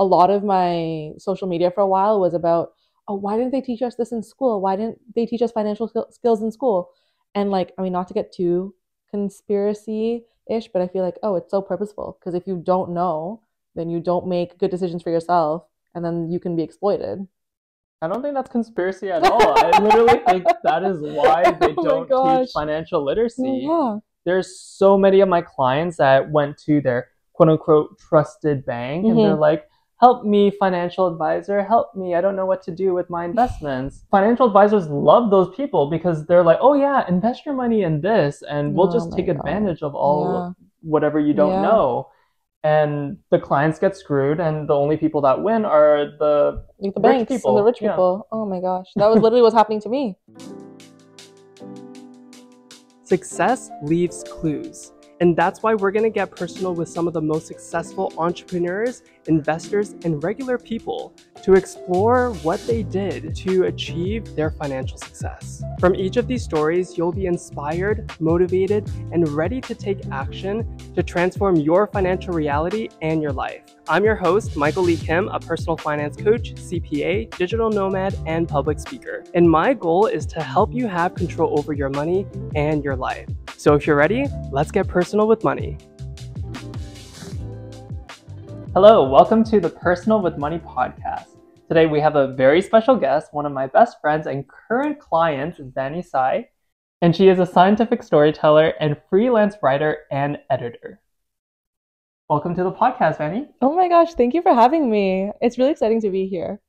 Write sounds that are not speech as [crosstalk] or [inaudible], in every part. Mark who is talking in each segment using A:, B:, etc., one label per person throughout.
A: a lot of my social media for a while was about, oh, why didn't they teach us this in school? Why didn't they teach us financial skills in school? And like, I mean, not to get too conspiracy ish, but I feel like, oh, it's so purposeful because if you don't know, then you don't make good decisions for yourself and then you can be exploited.
B: I don't think that's conspiracy at all. I literally think that is why [laughs] they oh don't teach financial literacy.
A: Yeah.
B: There's so many of my clients that went to their quote unquote trusted bank mm-hmm. and they're mm-hmm. like, help me, financial advisor, help me. I don't know what to do with my [laughs] investments. financial advisors love those people because they're like, oh yeah, invest your money in this and we'll oh just take God. advantage of all yeah. whatever you don't yeah. know and the clients get screwed and the only people that win are the
A: like the banks people. and the rich people yeah. oh my gosh that was literally what's happening to me [laughs]
C: success leaves clues and that's why we're going to get personal with some of the most successful entrepreneurs, investors, and regular people to explore what they did to achieve their financial success. From each of these stories, you'll be inspired, motivated, and ready to take action to transform your financial reality and your life. I'm your host, Michael Lee Kim, a personal finance coach, CPA, digital nomad, and public speaker. And my goal is to help you have control over your money and your life. So if you're ready, let's get personal with money.
B: Hello, welcome to the Personal with Money podcast. Today we have a very special guest, one of my best friends and current clients, Vaani Sai, and she is a scientific storyteller and freelance writer and editor. Welcome to the podcast, Vaani.
A: Oh my gosh, thank you for having me. It's really exciting to be here.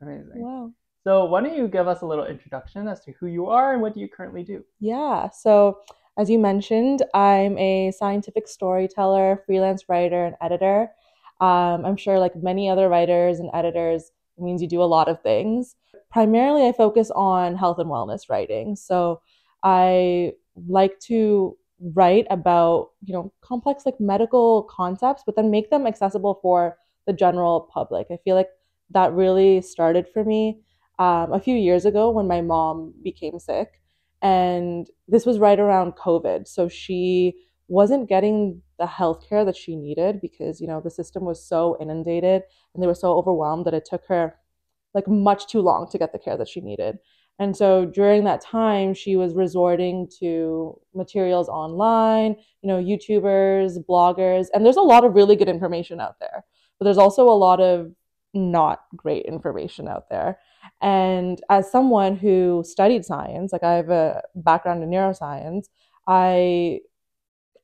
B: Amazing. Wow. So, why don't you give us a little introduction as to who you are and what do you currently do?
A: Yeah. So, as you mentioned, I'm a scientific storyteller, freelance writer, and editor. Um, I'm sure, like many other writers and editors, it means you do a lot of things. Primarily, I focus on health and wellness writing. So I like to write about, you know, complex like medical concepts, but then make them accessible for the general public. I feel like that really started for me um, a few years ago when my mom became sick. And this was right around COVID. So she wasn't getting the healthcare that she needed because, you know, the system was so inundated and they were so overwhelmed that it took her like much too long to get the care that she needed. And so during that time, she was resorting to materials online, you know, YouTubers, bloggers, and there's a lot of really good information out there. But there's also a lot of not great information out there. And as someone who studied science, like I have a background in neuroscience, I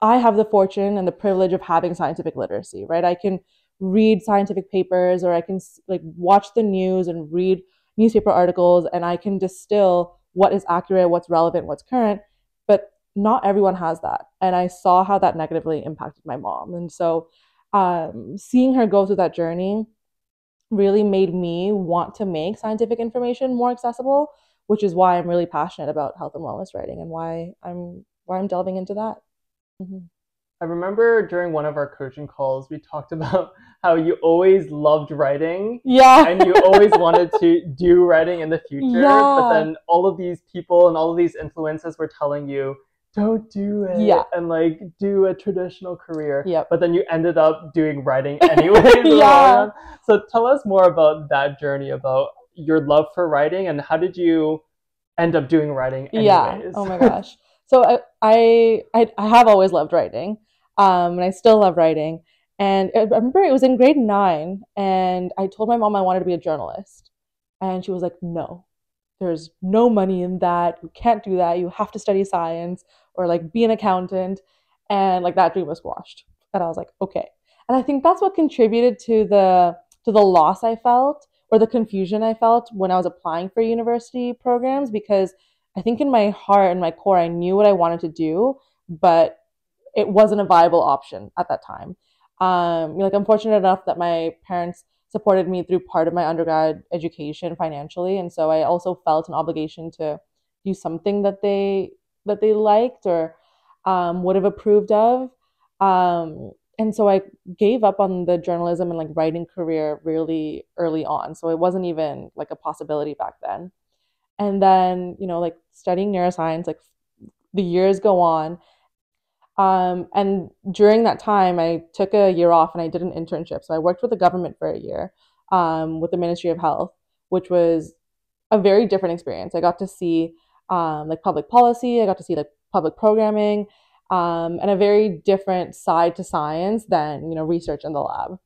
A: I have the fortune and the privilege of having scientific literacy, right? I can read scientific papers or I can like watch the news and read newspaper articles and I can distill what is accurate, what's relevant, what's current, but not everyone has that. And I saw how that negatively impacted my mom. And so um, seeing her go through that journey really made me want to make scientific information more accessible, which is why I'm really passionate about health and wellness writing and why I'm why I'm delving into that.
B: Mm-hmm. I remember during one of our coaching calls, we talked about [laughs] how you always loved writing.
A: Yeah.
B: And you always [laughs] wanted to do writing in the future. Yeah. But then all of these people and all of these influences were telling you, don't do it
A: yeah.
B: and like do a traditional career
A: yeah
B: but then you ended up doing writing anyways [laughs]
A: yeah.
B: so tell us more about that journey about your love for writing and how did you end up doing writing anyways?
A: yeah. Oh my [laughs] gosh. So I, I i have always loved writing um and i still love writing. And i remember it was in grade nine and i told my mom i wanted to be a journalist. And she was like no there's no money in that you can't do that you have to study science or like be an accountant. And like that dream was squashed and i was like okay. And i think that's what contributed to the to the loss i felt or the confusion i felt when i was applying for university programs because i think in my heart and my core i knew what i wanted to do but it wasn't a viable option at that time. Um like i'm fortunate enough that my parents supported me through part of my undergrad education financially and so i also felt an obligation to do something that they that they liked or um, would have approved of. Um, and so I gave up on the journalism and like writing career really early on. So it wasn't even like a possibility back then. And then, you know, like studying neuroscience, like the years go on. Um, and during that time, I took a year off and I did an internship. So I worked with the government for a year um, with the Ministry of Health, which was a very different experience. I got to see um, like public policy, I got to see like public programming, um, and a very different side to science than you know research in the lab.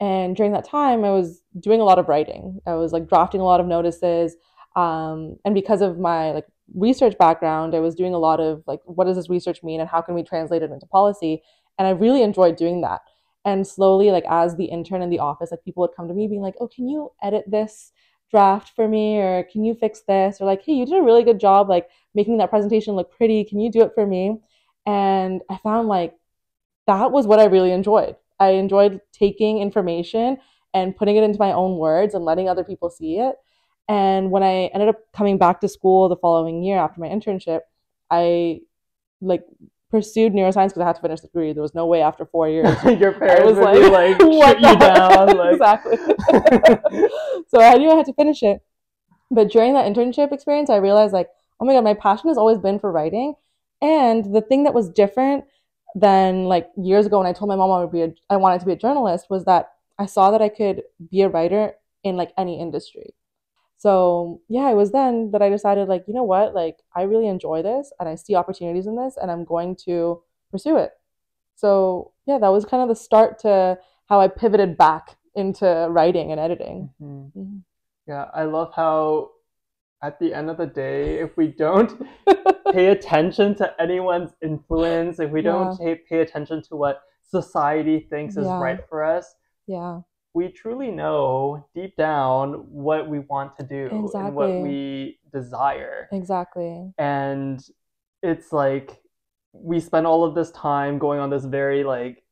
A: And during that time, I was doing a lot of writing. I was like drafting a lot of notices, um, and because of my like research background, I was doing a lot of like, what does this research mean, and how can we translate it into policy? And I really enjoyed doing that. And slowly, like as the intern in the office, like people would come to me being like, "Oh, can you edit this draft for me? Or can you fix this? Or like hey you did a really good job like making that presentation look pretty. Can you do it for me? And i found like that was what i really enjoyed. I enjoyed taking information and putting it into my own words and letting other people see it and when i ended up coming back to school the following year after my internship i like pursued neuroscience because I had to finish the degree. There was no way after four years. [laughs]
B: Your parents was like, like [laughs] shut you down. [laughs] Like.
A: exactly. so I knew I had to finish it. But during that internship experience, I realized like, oh my god, my passion has always been for writing. And the thing that was different than like years ago when I told my mom I would be a, I wanted to be a journalist was that I saw that I could be a writer in like any industry. So yeah, it was then that I decided like, you know what, like I really enjoy this and I see opportunities in this and I'm going to pursue it. So yeah, that was kind of the start to how I pivoted back into writing and editing.
B: Mm-hmm. Mm-hmm. Yeah, I love how at the end of the day, if we don't [laughs] pay attention to anyone's influence, if we don't yeah. pay, pay attention to what society thinks is right for us,
A: yeah
B: we truly know deep down what we want to do exactly. and what we desire.
A: Exactly.
B: And it's like we spend all of this time going on this very like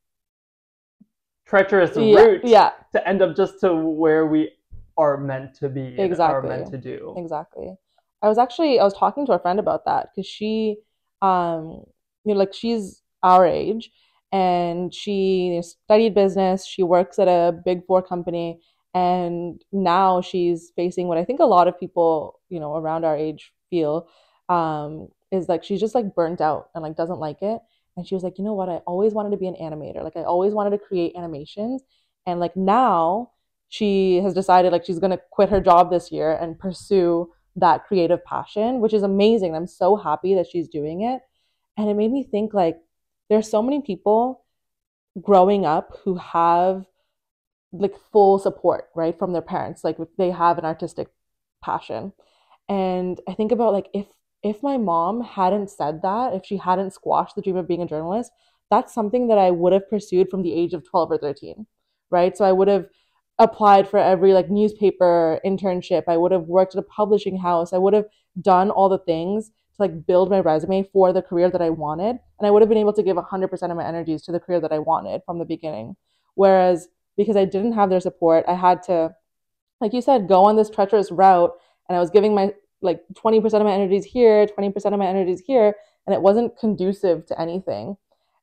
B: treacherous
A: yeah,
B: route
A: yeah.
B: to end up just to where we are meant to be
A: exactly.
B: are meant to do.
A: Exactly. I was actually I was talking to a friend about that because she um you know like she's our age and she studied business. She works at a big four company, and now she's facing what I think a lot of people, you know, around our age feel um, is like she's just like burnt out and like doesn't like it. And she was like, you know what? I always wanted to be an animator. Like I always wanted to create animations, and like now she has decided like she's gonna quit her job this year and pursue that creative passion, which is amazing. I'm so happy that she's doing it. And it made me think like there's so many people growing up who have like full support right from their parents like they have an artistic passion. And i think about like if if my mom hadn't said that if she hadn't squashed the dream of being a journalist that's something that i would have pursued from the age of 12 or 13 right? So i would have applied for every like newspaper internship. I would have worked at a publishing house. I would have done all the things like build my resume for the career that I wanted. And I would have been able to give 100% of my energies to the career that I wanted from the beginning. Whereas because I didn't have their support, I had to, like you said, go on this treacherous route. And I was giving my like 20% of my energies here, 20% of my energies here. And it wasn't conducive to anything.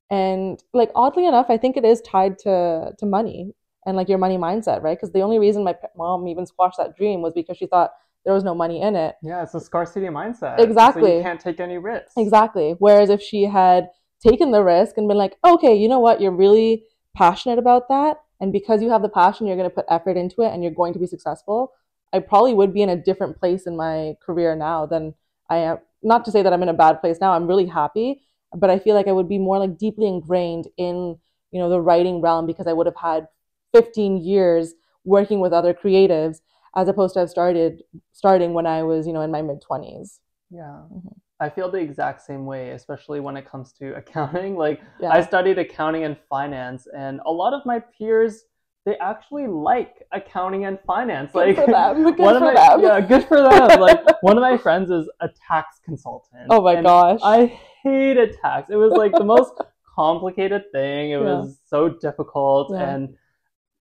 A: And like oddly enough, I think it is tied to to money and like your money mindset, right? Because the only reason my mom even squashed that dream was because she thought there was no money in it.
B: Yeah, it's a scarcity mindset.
A: Exactly.
B: So you can't take any risks.
A: Exactly. Whereas if she had taken the risk and been like, okay, you know what, you're really passionate about that, and because you have the passion, you're going to put effort into it and you're going to be successful, I probably would be in a different place in my career now than I am. Not to say that I'm in a bad place now. I'm really happy, but I feel like I would be more like deeply ingrained in, you know, the writing realm because I would have had 15 years working with other creatives as opposed to have started starting when I was, you know, in my mid twenties.
B: Yeah. Mm-hmm. I feel the exact same way, especially when it comes to accounting. [laughs] Like yeah. I studied accounting and finance, and a lot of my peers they actually like accounting and finance.
A: Good
B: like
A: for them. [laughs] Good
B: one
A: for
B: of my,
A: them.
B: Yeah, good for them. [laughs] like one of my friends is a tax consultant.
A: Oh my gosh.
B: I hated tax. It was like the most complicated thing. It yeah. was so difficult yeah. and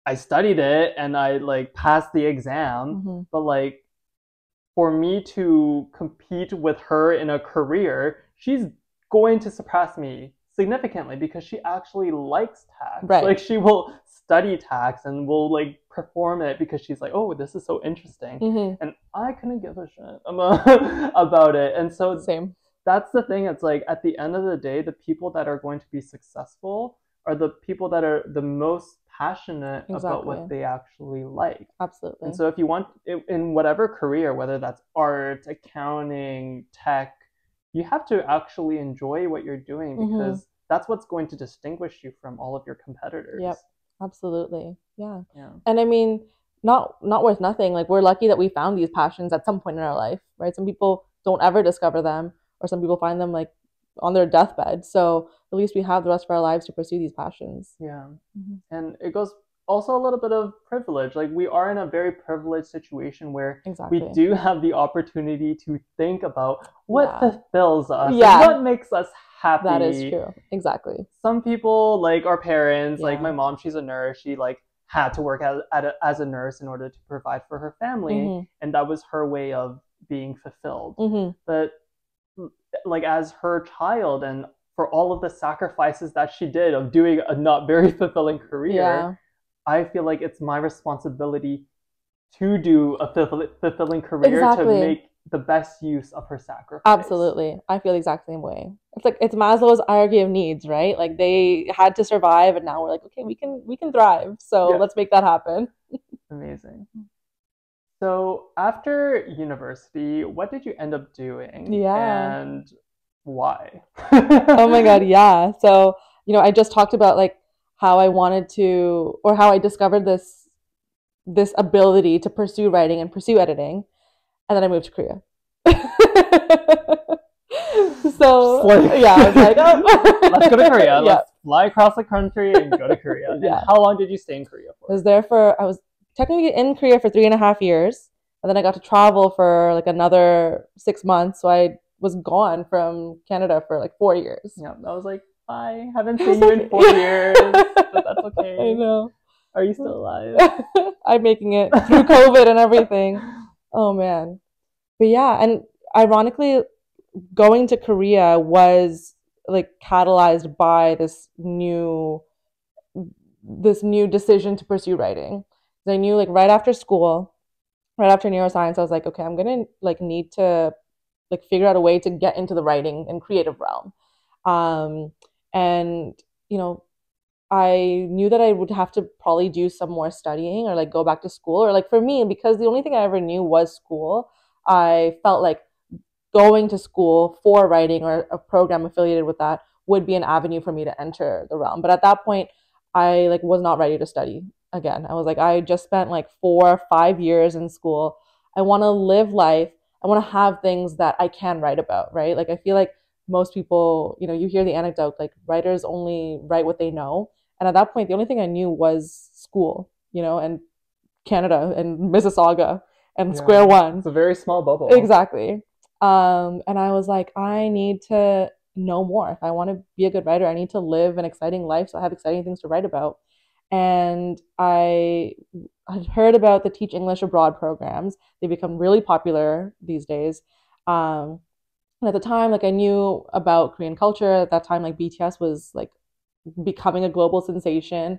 B: I studied it and I like passed the exam, mm-hmm. but like for me to compete with her in a career, she's going to surpass me significantly because she actually likes tax.
A: Right.
B: Like she will study tax and will like perform it because she's like, oh, this is so interesting.
A: Mm-hmm.
B: And I couldn't give a shit [laughs] about, it. And so
A: same.
B: that's the thing. It's like at the end of the day, the people that are going to be successful are the people that are the most passionate exactly. about what they actually like.
A: Absolutely.
B: And so if you want in whatever career, whether that's art, accounting, tech, you have to actually enjoy what you're doing mm-hmm. because mm-hmm. that's what's going to distinguish you from all of your competitors.
A: Yep. Absolutely. Yeah. Yeah. And I mean, not not worth nothing. Like we're lucky that we found these passions at some point in our life, right? Some people don't ever discover them or some people find them like on their deathbed. So at least we have the rest of our lives to pursue these passions.
B: Yeah. Mm-hmm. And it goes also a little bit of privilege. Like we are in a very privileged situation where exactly. we do have the opportunity to think about what yeah. fulfills us, yeah. what makes us happy.
A: That is true. Exactly.
B: Some people, like our parents, yeah. like my mom, she's a nurse. She like had to work as, a, as a nurse in order to provide for her family, mm-hmm. and that was her way of being fulfilled. Mm-hmm. But like as her child and for all of the sacrifices that she did of doing a not very [laughs] fulfilling career, yeah. I feel like it's my responsibility to do a fulfilling career exactly. to make the best use of her sacrifice.
A: Absolutely. I feel the exact same way. It's like it's Maslow's hierarchy of needs, right? Like they had to survive and now we're like, okay, we can we can thrive. So yeah. let's make that happen. [laughs]
B: Amazing. So after university, what did you end up doing?
A: Yeah.
B: And why?
A: oh my god, [laughs] yeah. So, you know, I just talked about like how I wanted to or how I discovered this this ability to pursue writing and pursue editing. And then I moved to Korea. [laughs] so like, yeah, I was like,
B: oh. [laughs] let's go to Korea. Let's yeah. fly across the country and go to Korea. yeah. And how long did you stay in Korea for?
A: I was there for I was technically in Korea for three and a half years. And then I got to travel for like another six months. So I was gone from Canada for like four years.
B: Yeah, I was like, bye. Haven't [laughs] seen you in four years, but that's okay. [laughs]
A: I know.
B: Are you still alive? [laughs]
A: I'm making it through COVID and everything. Oh man. But yeah, and ironically, going to Korea was like catalyzed by this new this new decision to pursue writing. I knew like right after school, right after neuroscience, I was like, okay, I'm gonna like need to like figure out a way to get into the writing and creative realm. Um, and you know, I knew that I would have to probably do some more studying or like go back to school or like for me because the only thing I ever knew was school. I felt like going to school for writing or a program affiliated with that would be an avenue for me to enter the realm. But at that point, I like was not ready to study again. I was like, I just spent like four, five years in school. I want to live life. I want to have things that I can write about, right? Like, I feel like most people, you know, you hear the anecdote, like, writers only write what they know. And at that point, the only thing I knew was school, you know, and Canada and Mississauga and yeah, Square One.
B: It's a very small bubble.
A: Exactly. Um, and I was like, I need to know more. If I want to be a good writer, I need to live an exciting life. So I have exciting things to write about and I had heard about the Teach English Abroad programs. They become really popular these days. Um, and at the time, like I knew about Korean culture. At that time, like BTS was like becoming a global sensation.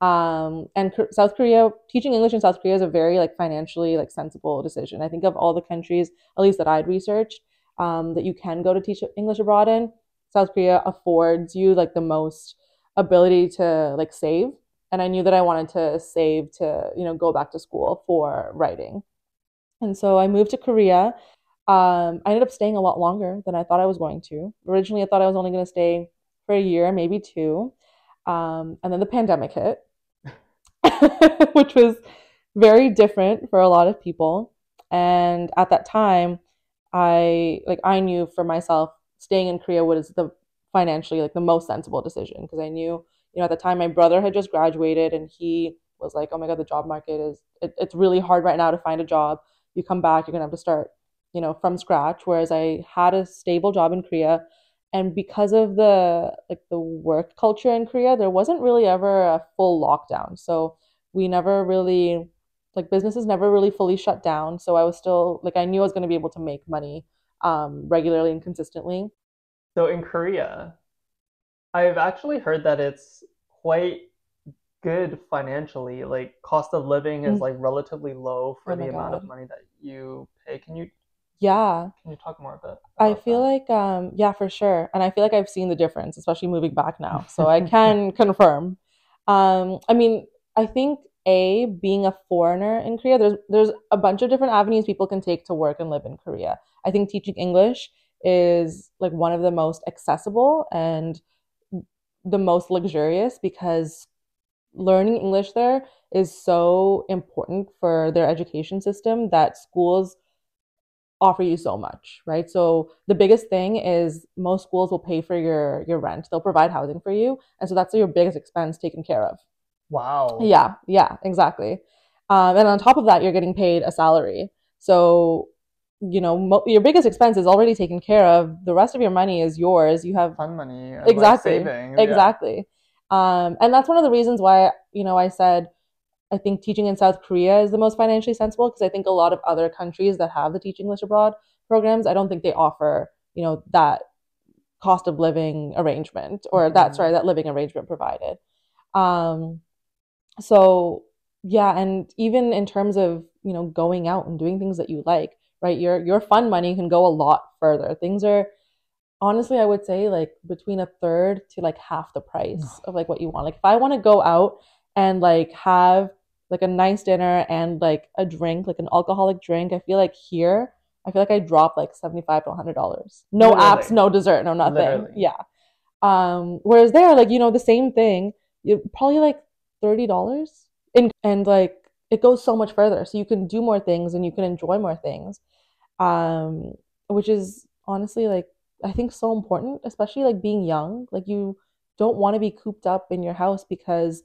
A: Um, and South Korea, teaching English in South Korea is a very like financially like sensible decision. I think of all the countries, at least that I'd researched, um, that you can go to teach English abroad in, South Korea affords you like the most ability to like save and I knew that I wanted to save to, you know, go back to school for writing. And so I moved to Korea. Um, I ended up staying a lot longer than I thought I was going to. Originally, I thought I was only going to stay for a year, maybe two. Um, and then the pandemic hit, [laughs] which was very different for a lot of people. And at that time, I like I knew for myself staying in Korea was the financially like the most sensible decision because I knew you know, at the time my brother had just graduated and he was like, oh my God, the job market is, it, it's really hard right now to find a job. You come back, you're going to have to start, you know, from scratch. Whereas I had a stable job in Korea. And because of the, like the work culture in Korea, there wasn't really ever a full lockdown. So we never really, like businesses never really fully shut down. So I was still, like, I knew I was going to be able to make money um, regularly and consistently.
B: So in Korea, I've actually heard that it's quite good financially. Like cost of living is mm. like relatively low for oh the amount God. of money that you pay. Can you
A: Yeah.
B: Can you talk more about? that?
A: I feel that? like um yeah, for sure. And I feel like I've seen the difference, especially moving back now. [laughs] So I can confirm. Um I mean, I think a being a foreigner in Korea, there's there's a bunch of different avenues people can take to work and live in Korea. I think teaching English is like one of the most accessible and the most luxurious because learning English there is so important for their education system that schools offer you so much, right? So the biggest thing is most schools will pay for your your rent. They'll provide housing for you, and so that's your biggest expense taken care of.
B: Wow.
A: Yeah, yeah, exactly. Um, and on top of that, you're getting paid a salary. So you know mo- your biggest expense is already taken care of. The rest of your money is yours. You have
B: fun money.
A: exactly,
B: like savings.
A: exactly. Yeah. Um, and that's one of the reasons why you know I said I think teaching in South Korea is the most financially sensible because I think a lot of other countries that have the teach English abroad programs, I don't think they offer, you know, that cost of living arrangement or mm-hmm. that sorry, that living arrangement provided. Um, so yeah, and even in terms of, you know, going out and doing things that you like, right? Your your fun money can go a lot further. Things are honestly I would say like between a third to like half the price [sighs] of like what you want. Like if I want to go out and like have like a nice dinner and like a drink, like an alcoholic drink, I feel like here, I feel like I dropped like seventy-five to hundred dollars. No Literally. apps, no dessert, no nothing. Literally. Yeah. Um, whereas there, like you know, the same thing, you probably like thirty dollars, and and like it goes so much further. So you can do more things and you can enjoy more things, um, which is honestly like I think so important, especially like being young. Like you don't want to be cooped up in your house because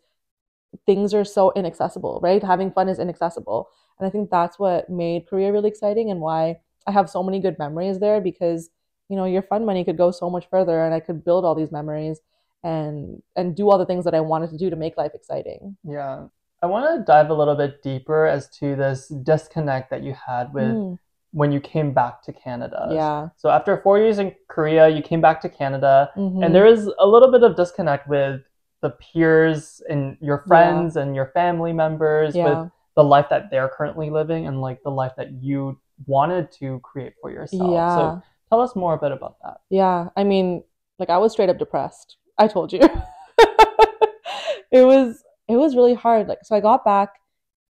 A: things are so inaccessible, right? Having fun is inaccessible. And I think that's what made Korea really exciting and why I have so many good memories there because, you know, your fun money could go so much further and I could build all these memories and and do all the things that I wanted to do to make life exciting.
B: Yeah. I want to dive a little bit deeper as to this disconnect that you had with mm. When you came back to Canada.
A: Yeah.
B: So after 4 years in Korea, you came back to Canada mm-hmm. and there is a little bit of disconnect with the peers and your friends yeah. and your family members yeah. with the life that they're currently living and like the life that you wanted to create for yourself. Yeah. So tell us more a bit about that.
A: Yeah. I mean, like I was straight up depressed. I told you. [laughs] it was it was really hard. Like so I got back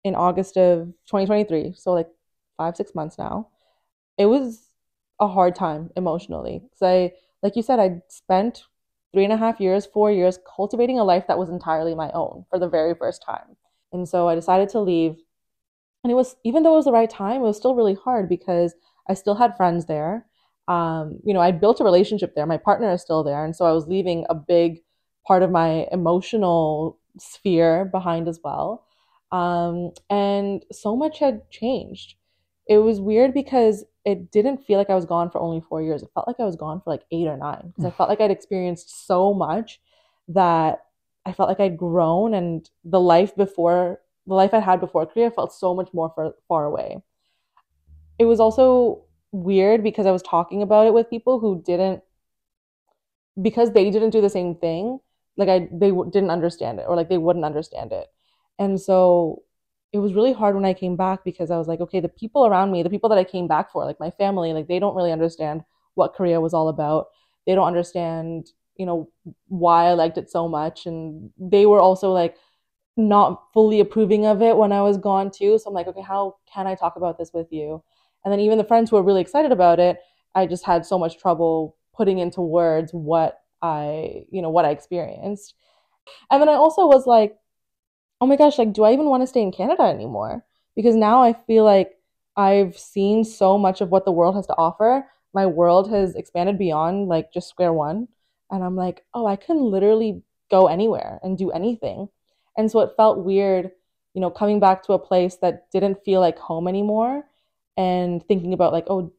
A: in August of 2023, so like 5 6 months now. It was a hard time emotionally. Cuz I like you said I spent three and a half years, four years, cultivating a life that was entirely my own for the very first time. And so I decided to leave. And it was, even though it was the right time, it was still really hard because I still had friends there. Um, you know, I built a relationship there. My partner is still there. And so I was leaving a big part of my emotional sphere behind as well. Um, and so much had changed. It was weird because it didn't feel like I was gone for only four years. It felt like I was gone for like eight or nine because I felt like I'd experienced so much that I felt like I'd grown and the life before the life I had before Korea felt so much more far, far away. It was also weird because I was talking about it with people who didn't because they didn't do the same thing. Like I they w- didn't understand it or like they wouldn't understand it. And so it was really hard when I came back because I was like, okay, the people around me, the people that I came back for, like my family, like they don't really understand what Korea was all about. They don't understand, you know, why I liked it so much. And they were also like not fully approving of it when I was gone too. So I'm like, okay, how can I talk about this with you? And then even the friends who were really excited about it, I just had so much trouble putting into words what I, you know, what I experienced. And then I also was like, oh my gosh, like, do I even want to stay in Canada anymore? Because now I feel like I've seen so much of what the world has to offer. My world has expanded beyond like just square one. And I'm like, oh, I can literally go anywhere and do anything. And so it felt weird, you know, coming back to a place that didn't feel like home anymore and thinking about like, oh,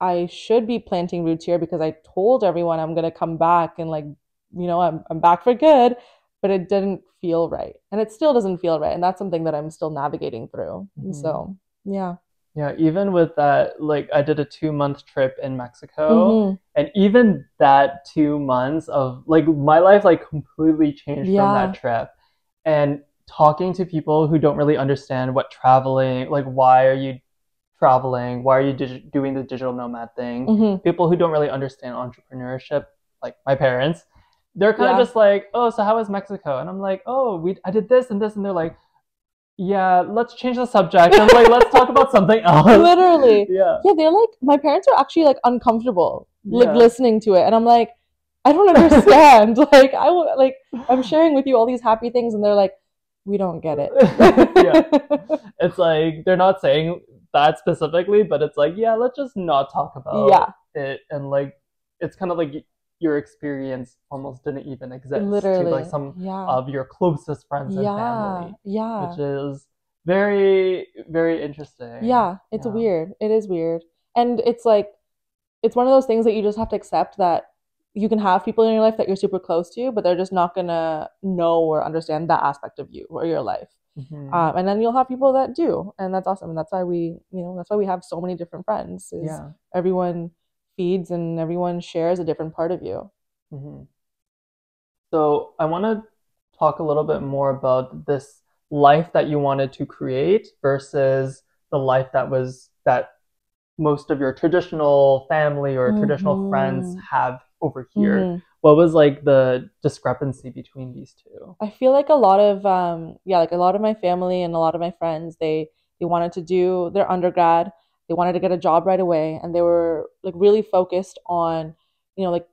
A: I should be planting roots here because I told everyone I'm going to come back and like, you know, I'm, I'm back for good but it didn't feel right. And it still doesn't feel right. And that's something that I'm still navigating through. Mm-hmm. So, yeah.
B: Yeah, even with that, like I did a two month trip in Mexico, mm-hmm. and even that two months of like my life like completely changed yeah. from that trip. And talking to people who don't really understand what traveling, like why are you traveling? Why are you digi- doing the digital nomad thing?
A: hmm
B: People who don't really understand entrepreneurship, like my parents, they're kind of
A: Yeah.
B: just like, "Oh, so how was Mexico?" And I'm like, "Oh, we I did this and this," and they're like, "Yeah, let's change the subject." I'm like, "Let's talk about something [laughs] else."
A: Literally.
B: Yeah.
A: Yeah, they're like my parents are actually like uncomfortable like
B: Yeah.
A: listening to it, and I'm like, I don't understand. [laughs] like I will like I'm sharing with you all these happy things, and they're like, we don't get it. [laughs]
B: yeah. It's like they're not saying that specifically, but it's like, yeah, let's just not talk about
A: Yeah.
B: it. And like, it's kind of like your experience almost didn't even exist
A: Literally.
B: to like some
A: yeah.
B: of your closest friends and
A: yeah.
B: family,
A: Yeah.
B: which is very, very interesting.
A: Yeah, it's
B: Yeah.
A: weird. It is weird. And it's like it's one of those things that you just have to accept that you can have people in your life that you're super close to, but they're just not gonna know or understand that aspect of you or your life.
B: Mhm.
A: Um, and then you'll have people that do, and that's awesome. And that's why we, you know, that's why we have so many different friends. Is
B: yeah.
A: everyone feeds and everyone shares a different part of you.
B: hmm So I want to talk a little bit more about this life that you wanted to create versus the life that was that most of your traditional family or traditional friends have over here.
A: Mhm.
B: What was like the discrepancy between these two?
A: I feel like a lot of um yeah, like a lot of my family and a lot of my friends, they they wanted to do their undergrad, they wanted to get a job right away, and they were like really focused on, you know, like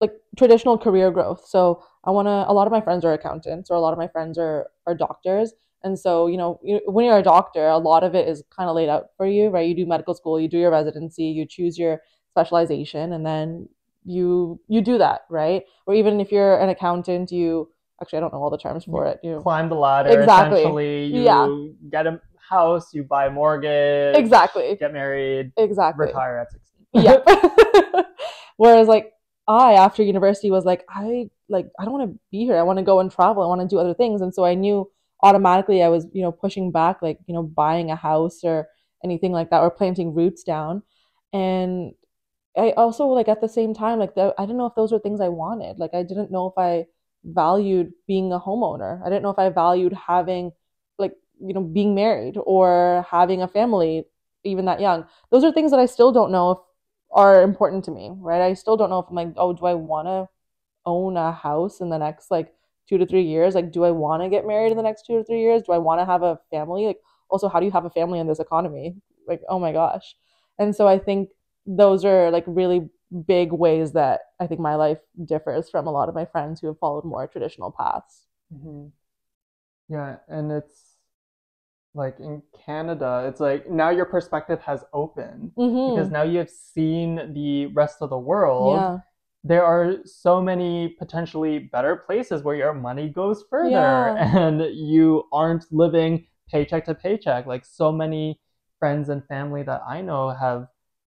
A: like traditional career growth. So I want to a lot of my friends are accountants or a lot of my friends are are doctors. And so, you know, you, when you're a doctor, a lot of it is kind of laid out for you, right? You do medical school, you do your residency, you choose your specialization, and then you you do that, right? Or even if you're an accountant, you actually I don't know all the terms for it. You
B: Climb the ladder,
A: Exactly.
B: essentially. You
A: Yeah.
B: get a house, you buy a mortgage,
A: Exactly.
B: get married,
A: exactly.
B: retire at 16.
A: Yep. [laughs] [laughs] Whereas like I after university was like I like I don't want to be here. I want to go and travel. I want to do other things. And so I knew automatically I was, you know, pushing back like, you know, buying a house or anything like that or planting roots down. And I also like at the same time like the, I didn't know if those were things I wanted. Like I didn't know if I valued being a homeowner. I didn't know if I valued having you know, being married or having a family even that young. Those are things that I still don't know if are important to me, right? I still don't know if I'm like, oh, do I want to own a house in the next like two to three years? Like, do I want to get married in the next two to three years? Do I want to have a family? Like, also, how do you have a family in this economy? Like, oh my gosh. And so I think those are like really big ways that I think my life differs from a lot of my friends who have followed more traditional paths.
B: hmm Yeah, and it's like in Canada, it's like now your perspective has opened because
A: Mm-hmm.
B: now you have seen the rest of the world.
A: Yeah.
B: There are so many potentially better places where your money goes further
A: Yeah.
B: and you aren't living paycheck to paycheck. Like so many friends and family that I know have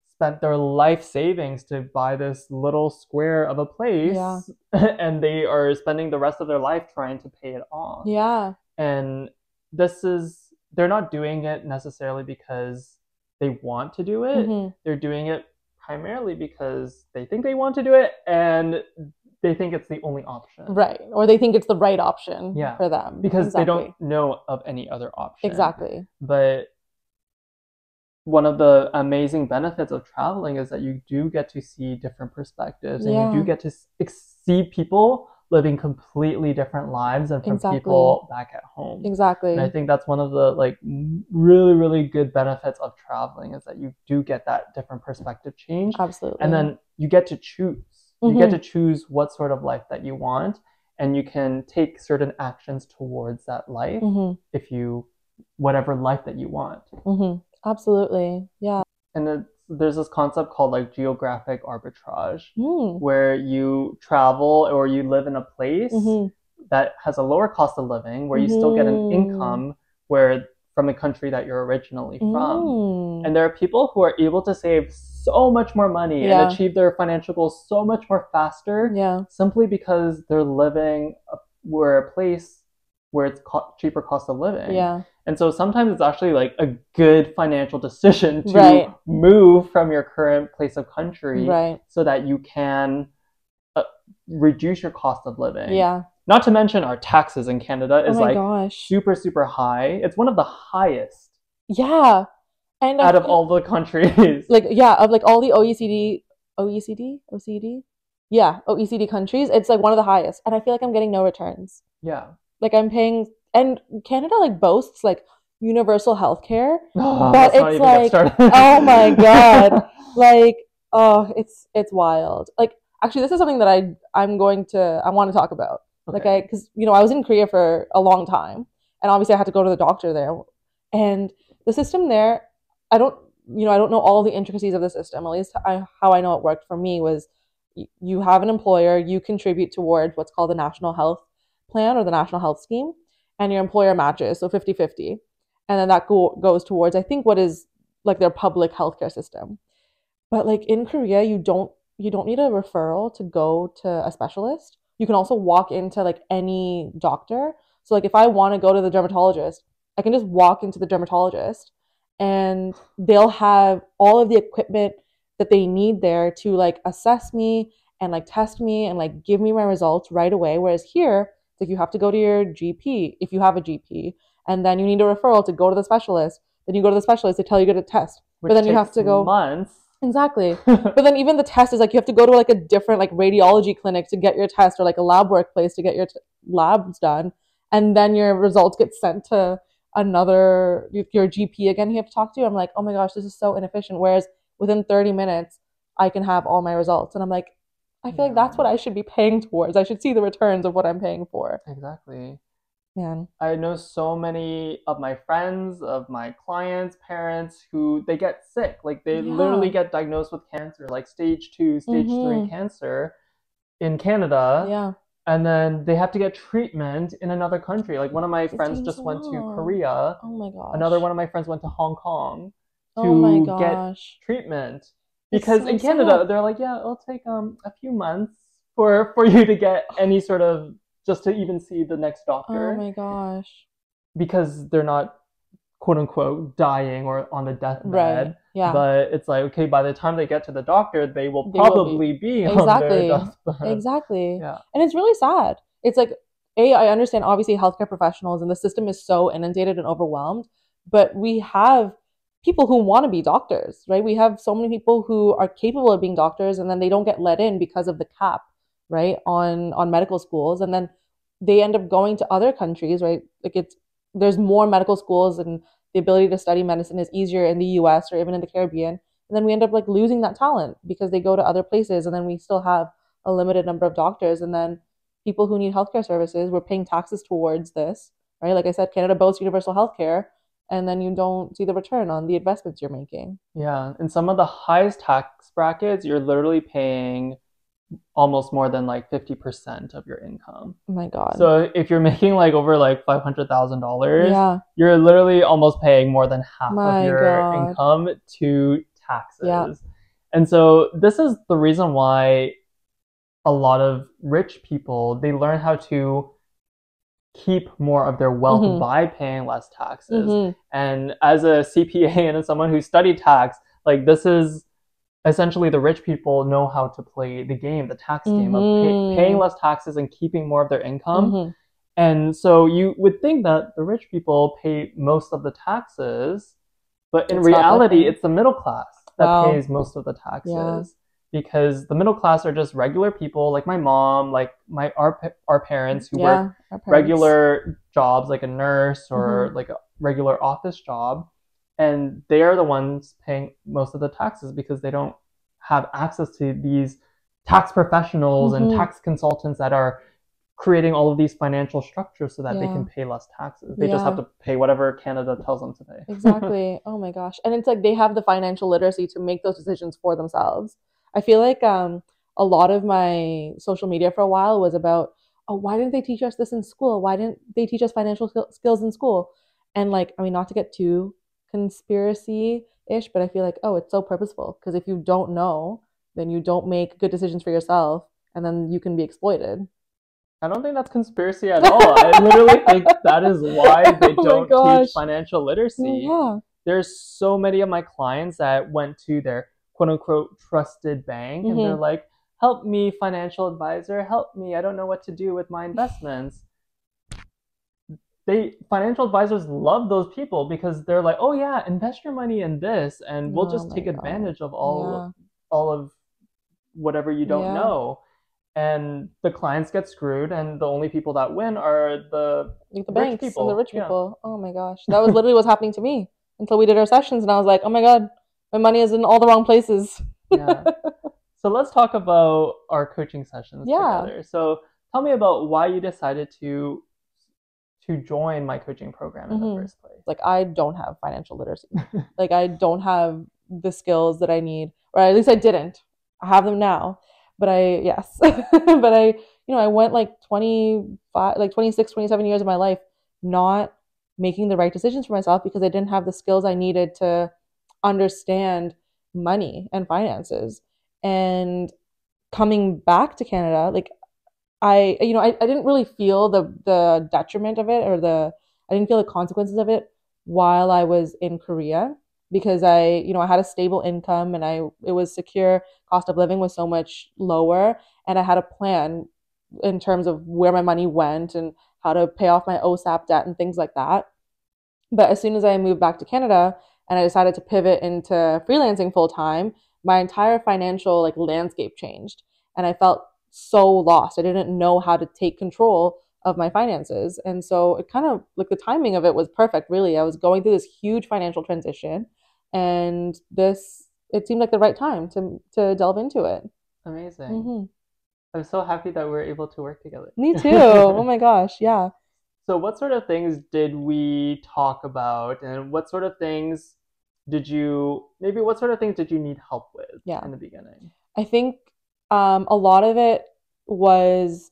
B: spent their life savings to buy this little square of a place
A: Yeah. [laughs]
B: and they are spending the rest of their life trying to pay it off
A: Yeah.
B: and this is they're not doing it necessarily because they want to do it
A: Mhm.
B: they're doing it primarily because they think they want to do it and they think it's the only option
A: Right. Or they think it's the right option
B: Yeah.
A: for them.
B: because they don't know of any other option
A: Exactly.
B: but one of the amazing benefits of traveling is that you do get to see different perspectives and
A: Yeah.
B: you do get to see people living completely different lives than from
A: Exactly.
B: people back at home
A: Exactly.
B: And I think that's one of the like really, really good benefits of traveling is that you do get that different perspective change.
A: Absolutely.
B: And then you get to choose. You
A: Mhm.
B: get to choose what sort of life that you want, and you can take certain actions towards that life
A: hmm
B: if you, whatever life that you want.
A: hmm Absolutely. Yeah.
B: And it's, there's this concept called like geographic arbitrage,
A: Mm.
B: where you travel or you live in a place
A: hmm
B: that has a lower cost of living, where you still get an
A: Mhm.
B: income where from a country that you're originally from.
A: Mm.
B: And there are people who are able to save so much more money
A: Yeah.
B: and achieve their financial goals so much more faster
A: yeah.
B: simply because they're living a, where a place where it's co- cheaper cost of living.
A: Yeah.
B: And so sometimes it's actually like a good financial decision to
A: Right.
B: move from your current place of country
A: Right.
B: so that you can uh, reduce your cost of living.
A: Yeah.
B: Not to mention our taxes in Canada
A: Oh
B: is
A: my
B: like
A: gosh.
B: super super high. It's one of the highest.
A: Yeah. And I
B: out of all the countries. [laughs]
A: like yeah, of like all the OECD, OECD, OECD, yeah, OECD countries, it's like one of the highest, and I feel like I'm getting no returns.
B: yeah.
A: Like I'm paying, and Canada like boasts like universal health care. [gasps]
B: but
A: But it's like, [laughs] oh my [laughs] God. Like, oh, it's it's wild. Like actually this is something that I I'm going to I want to talk about. Like I cuz you know, I was in Korea for a long time and obviously I had to go to the doctor there. And the system there, I don't you know, I don't know all the intricacies of the system. At least I, how I know it worked for me was y- you have an employer, you contribute towards what's called the National Health Plan or the National Health Scheme, and your employer matches, so 50 50. And then that go- goes towards, I think, what is like their public healthcare system. But like in Korea, you don't you don't need a referral to go to a specialist. You can also walk into like any doctor. So like if I want to go to the dermatologist, I can just walk into the dermatologist and they'll have all of the equipment that they need there to like assess me and like test me and like give me my results right away. Whereas here, it's like you have to go to your GP if you have a GP, and then you need a referral to go to the specialist. Then you go to the specialist, they tell you to get a test.
B: Which
A: then you have to go-
B: months.
A: Exactly. [laughs] But then even the test is like you have to go to like a different like radiology clinic to get your test or like a lab workplace to get your t- labs done, and then your results get sent to another your GP again. You have to talk to. You. I'm like, oh my gosh, this is so inefficient. Whereas within 30 minutes, I can have all my results, and I'm like, I feel like that's what I should be paying towards. I should see the returns of what I'm paying for.
B: exactly.
A: Man,
B: I know so many of my friends, of my clients, parents who they get sick. Like they
A: Yeah.
B: literally get diagnosed with cancer, like stage two, stage three
A: Mhm.
B: cancer in Canada.
A: yeah,
B: And then they have to get treatment in another country. Like one of my friends just went to. Korea.
A: oh my gosh.
B: Another one of my friends went to Hong Kong to
A: Oh my
B: get treatment. Because
A: so
B: in Canada, they're like, yeah, it'll take um a few months for for you to get any sort of just to even see the next doctor
A: Oh my gosh.
B: because they're not quote unquote dying or on the deathbed.
A: Right. Yeah.
B: But it's like okay, by the time they get to the doctor, they will
A: They will be-
B: probably be,
A: Exactly. [laughs] exactly.
B: Yeah.
A: And it's really sad. It's like, A, I understand obviously healthcare professionals and the system is so inundated and overwhelmed, but we have people who want to be doctors, right? We have so many people who are capable of being doctors and then they don't get let in because of the cap, right? On on medical schools. And then they end up going to other countries, right? Like it's there's more medical schools and the ability to study medicine is easier in the US or even in the Caribbean. And then we end up like losing that talent because they go to other places and then we still have a limited number of doctors and then people who need healthcare services we're paying taxes towards this right like i said canada boasts universal healthcare and then you don't see the return on the investments you're making
B: Yeah, in some of the highest tax brackets, you're literally paying almost more than like 50% of your income.
A: oh my god
B: So if you're making like over like $500,000,
A: yeah
B: you're literally almost paying more than half
A: My
B: of your
A: God.
B: income to taxes.
A: Yeah.
B: And so this is the reason why a lot of rich people, they learn how to keep more of their wealth
A: Mhm.
B: by paying less taxes.
A: Mhm.
B: And as a CPA [laughs] and as someone who studied tax, like this is essentially the rich people know how to play the game, the tax game of pay, paying less taxes and keeping more of their income.
A: Mhm.
B: And so you would think that the rich people pay most of the taxes, but in
A: It's
B: reality, it's the middle class that
A: Wow.
B: pays most of the taxes.
A: Yeah.
B: Because the middle class are just regular people, like my mom, like my our our parents who work
A: yeah our parents.
B: regular jobs like a nurse or
A: Mhm.
B: like a regular office job. And they are the ones paying most of the taxes because they don't have access to these tax professionals and
A: Mhm.
B: tax consultants that are creating all of these financial structures so that they can pay less taxes. They just have to pay whatever canada tells them to pay. [laughs]
A: Exactly. Oh my gosh. And it's like they have the financial literacy to make those decisions for themselves i feel like um a lot of my social media for a while was about oh why didn't they teach us this in school? Why didn't they teach us financial skill- skills in school? And like i mean not to get too conspiracy ish but i feel like oh it's so purposeful because if you don't know then you don't make good decisions for yourself and then you can be exploited.
B: I don't think that's conspiracy at [laughs] all. I literally think that is [laughs] why they
A: Oh
B: don't teach financial literacy.
A: yeah.
B: There's so many of my clients that went to their quote unquote trusted bank and they're
A: Mhm.
B: like, help me, financial advisor, help me. I don't know what to do with my investments. they financial advisors love those people because they're like, oh yeah, invest your money in this, and we'll
A: Oh
B: just take
A: God.
B: advantage of all
A: Yeah.
B: all of whatever you don't
A: Yeah.
B: know. And the clients get screwed, and the only people that win are the
A: like the
B: Rich
A: banks
B: people,
A: and the rich
B: yeah.
A: people. Oh my gosh, that was literally what's happening to me until we did our sessions, and I was like, oh my god, my money is in all the wrong places.
B: yeah. so let's talk about our coaching sessions
A: Yeah.
B: together. So tell me about why you decided to to join my coaching program in
A: Mhm.
B: the first place.
A: Like I don't have financial literacy. [laughs] like I don't have the skills that I need, or at least I didn't. I have them now, but I yes, [laughs] but I you know I went like 25 like 26 27 years of my life not making the right decisions for myself because I didn't have the skills I needed to understand money and finances and coming back to Canada like I you know I, I didn't really feel the the detriment of it or the I didn't feel the consequences of it while I was in Korea because I you know I had a stable income and I it was secure cost of living was so much lower and I had a plan in terms of where my money went and how to pay off my OSAP debt and things like that. But as soon as I moved back to Canada and I decided to pivot into freelancing full time, my entire financial like landscape changed and I felt so lost. I didn't know how to take control of my finances. And so it kind of like the timing of it was perfect, really. I was going through this huge financial transition and this it seemed like the right time to to delve into it.
B: Amazing.
A: hmm
B: I'm so happy that we're able to work together.
A: Me too. [laughs] oh my gosh, yeah.
B: So, what sort of things did we talk about, and what sort of things did you maybe what sort of things did you need help with
A: Yeah.
B: in the beginning?
A: I think um, a lot of it was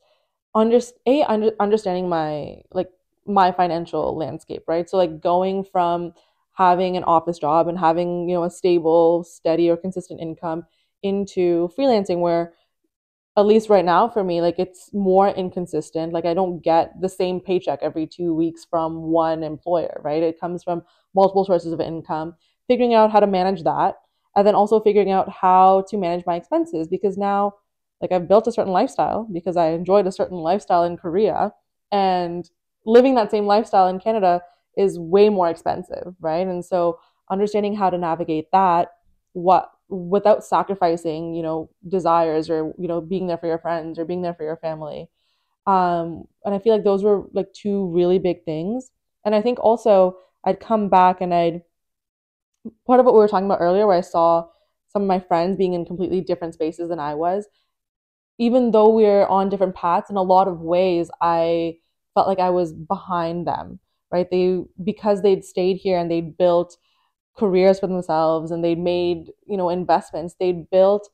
A: under a under, understanding my like my financial landscape, right? So like going from having an office job and having you know a stable, steady or consistent income into freelancing, where at least right now for me, like it's more inconsistent. Like I don't get the same paycheck every two weeks from one employer, right? It comes from multiple sources of income. Figuring out how to manage that and then also figuring out how to manage my expenses because now like I've built a certain lifestyle because I enjoyed a certain lifestyle in Korea and living that same lifestyle in Canada is way more expensive, right? And so understanding how to navigate that what without sacrificing, you know, desires or you know being there for your friends or being there for your family. Um and I feel like those were like two really big things. And I think also I'd come back and I'd part of what we were talking about earlier, where I saw some of my friends being in completely different spaces than I was, even though we're on different paths, in a lot of ways, I felt like I was behind them, right? They, because they'd stayed here and they'd built careers for themselves and they'd made, you know, investments, they'd built